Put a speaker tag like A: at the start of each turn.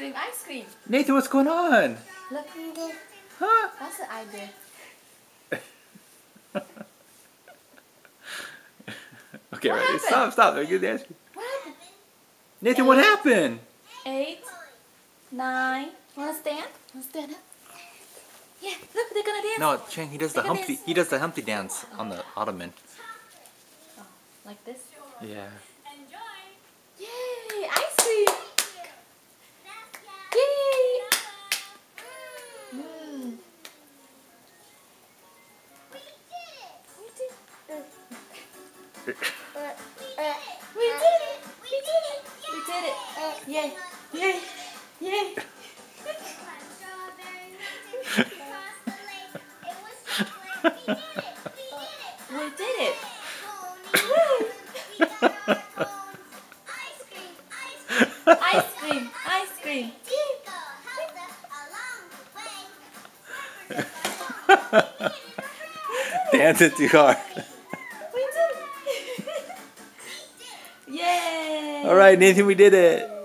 A: cream, ice cream.
B: Nathan, what's going on?
A: Look,
B: Huh?
A: that's what I did.
B: Okay,
A: What
B: ready? Stop, stop. Let me get the ice cream.
A: What happened?
B: Nathan, what happened?
A: Eight, nine. Wanna stand? Wanna stand up? Yeah, look, they're gonna dance.
B: No, Chang, he does the
A: Look at
B: Humpty.
A: this.
B: He does the Humpty dance on the ottoman.
A: Oh, like this.
B: Yeah.
A: We did it! We did it! We did it! Yay! Yay! Yay! We did it! It! It! Ice cream! Ice cream!
B: Dancing too hard.
A: Yay!
B: All right, Nathan, we did it.